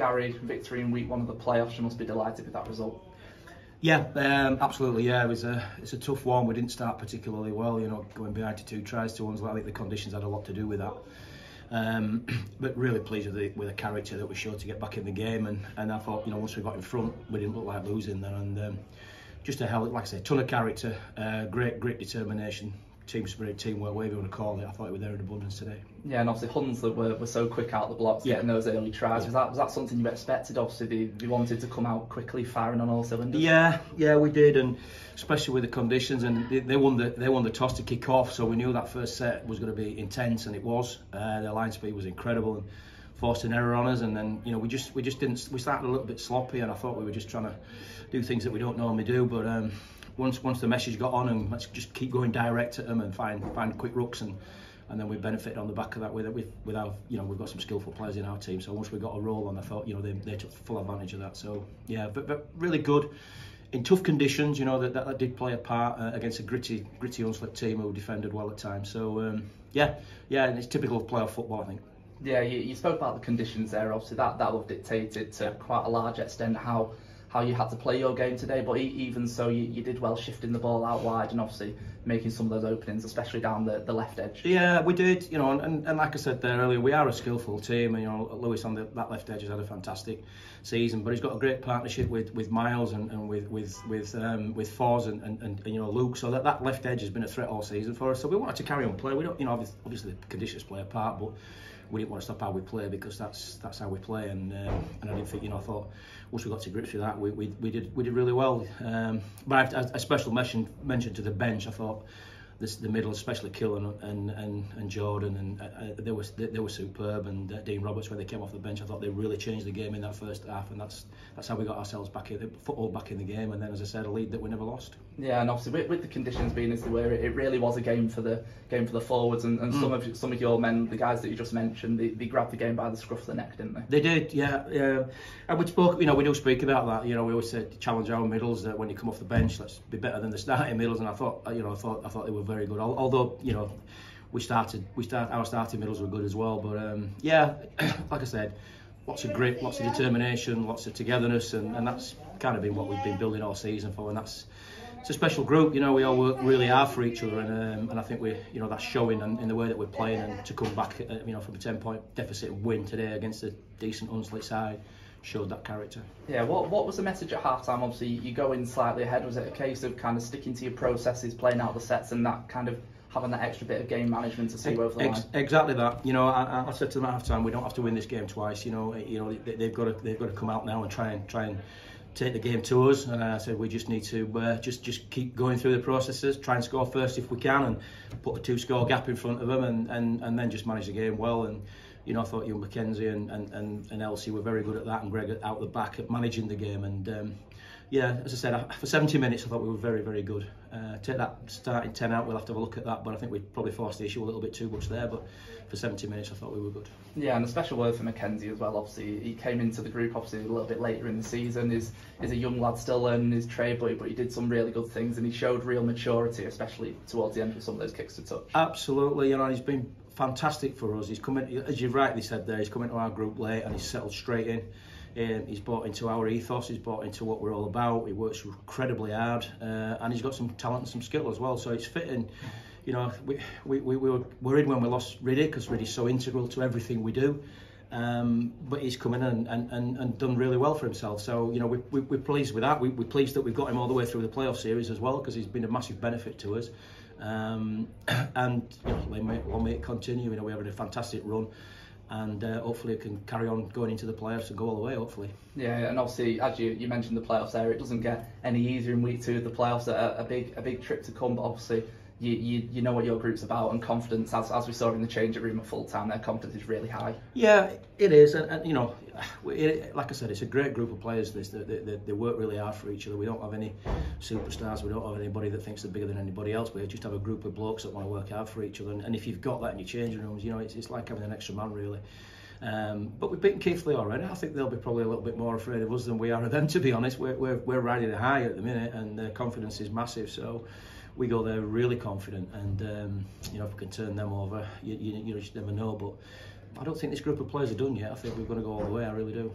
Gary, victory in week one of the playoffs. You must be delighted with that result. Yeah, um, absolutely. Yeah, it was a it's a tough one. We didn't start particularly well. You know, going behind to two tries to ones. I think the conditions had a lot to do with that. Um, but really pleased with the, with the character that we showed to get back in the game. And, and I thought, you know, once we got in front, we didn't look like losing there. And um, just a hell, like I say, ton of character, uh, great, great determination team spirit, teamwork, whatever you want to call it. I thought it was there in abundance today. Yeah, and obviously Hunslet were, were so quick out the blocks yeah. getting those early tries. Yeah. Was that was that something you expected? Obviously, they, they wanted to come out quickly, firing on all cylinders. Yeah, yeah, we did, and especially with the conditions, and they, they won the they won the toss to kick off, so we knew that first set was going to be intense, and it was. Uh, their line speed was incredible. And, forced an error on us and then you know we just we just didn't we started a little bit sloppy and I thought we were just trying to do things that we don't normally do but um, once once the message got on and let's just keep going direct at them and find find quick rucks and and then we benefited on the back of that with with with our you know we've got some skillful players in our team. So once we got a roll on I thought you know they, they took full advantage of that. So yeah but, but really good. In tough conditions you know that, that, that did play a part uh, against a gritty gritty Hunslet team who defended well at times. So um, yeah yeah and it's typical of playoff football I think. Yeah you, you spoke about the conditions there. Obviously that that will have dictated to quite a large extent how how you had to play your game today. But even so, you, you did well shifting the ball out wide and obviously making some of those openings, especially down the, the left edge. Yeah, we did. You know, and, and like I said there earlier, we are a skillful team, and you know, Lewis on the, that left edge has had a fantastic season, but he's got a great partnership with, with Miles and, and with with with um, with Foz and, and, and, you know Luke. So that, that left edge has been a threat all season for us. So we wanted to carry on play. We don't, you know, obviously the conditions play a part, but we didn't want to stop how we play because that's that's how we play and um, and I didn't think you know I thought once we got to grips with that we, we, we did we did really well um, but I have a special mention mention to the bench I thought this, the middle, especially Killen and and, and Jordan, and uh, uh, they were they, they were superb. And uh, Dean Roberts, when they came off the bench, I thought they really changed the game in that first half, and that's that's how we got ourselves back in the football back in the game. And then, as I said, a lead that we never lost. Yeah, and obviously with, with the conditions being as they were, it, it really was a game for the game for the forwards, and, and mm. some of some of your men, the guys that you just mentioned, they, they grabbed the game by the scruff of the neck, didn't they? They did, yeah. yeah. And we spoke, you know, we do speak about that. You know, we always say challenge our middles that when you come off the bench, let's be better than the starting middles. And I thought, you know, I thought I thought they were very good. Although you know, we started, we start, our starting middles were good as well. But um, yeah, like I said, lots of grit, lots of determination, lots of togetherness, and, and that's kind of been what we've been building all season for. And that's it's a special group. You know, we all work really hard for each other, and um, and I think we, you know, that's showing in, in the way that we're playing, and to come back, uh, you know, from a ten point deficit win today against a decent Hunslet side showed that character. Yeah, what what was the message at half time? Obviously, you go in slightly ahead. Was it a case of kind of sticking to your processes, playing out the sets, and that kind of having that extra bit of game management to see over the line. Exactly that. You know, I, I said to them at half time, we don't have to win this game twice. You know, you know they, have got to they've got to come out now and try and try and take the game to us. And I said we just need to uh, just just keep going through the processes, try and score first if we can, and put a two score gap in front of them, and, and, and then just manage the game well. And you know, I thought you Mackenzie and, and, and, and Elsie were very good at that, and Greg out the back at managing the game. And um, yeah, as I said, for 70 minutes, I thought we were very, very good. Uh, take that starting 10 out, we'll have to have a look at that, but I think we probably forced the issue a little bit too much there. But for 70 minutes, I thought we were good. Yeah, and a special word for McKenzie as well. Obviously, he came into the group obviously a little bit later in the season. He's, he's a young lad still learning his trade, but, but he did some really good things and he showed real maturity, especially towards the end with some of those kicks to touch. Absolutely, you know, he's been fantastic for us. He's coming, as you've rightly said there, he's coming to our group late and he's settled straight in. Um, he's bought into our ethos, he's bought into what we're all about. He works incredibly hard, uh, and he's got some talent and some skill as well. So it's fitting. You know, we, we, we were worried when we lost Riddick because Riddick's so integral to everything we do. Um, but he's come in and, and, and, and done really well for himself. So, you know, we, we, we're pleased with that. We, we're pleased that we've got him all the way through the playoff series as well because he's been a massive benefit to us. Um, and, you know, long may, it continue. You know, we're having a fantastic run and uh, hopefully it can carry on going into the playoffs and go all the way hopefully yeah and obviously as you, you mentioned the playoffs there it doesn't get any easier in week two of the playoffs a, a big a big trip to come but obviously you, you, you know what your group's about and confidence as, as we saw in the changing room at full time their confidence is really high yeah it is and, and you know it, like I said it's a great group of players this they, they, they, work really hard for each other we don't have any superstars we don't have anybody that thinks they're bigger than anybody else we just have a group of blokes that want to work hard for each other and, and if you've got that in your changing rooms you know it's, it's like having an extra man really um, but we've beaten Keighley already. I think they'll be probably a little bit more afraid of us than we are of them, to be honest. We're, we're, we're riding high at the minute, and their confidence is massive. So we go there really confident, and um, you know if we can turn them over, you, you, you just never know. But I don't think this group of players are done yet. I think we're going to go all the way. I really do.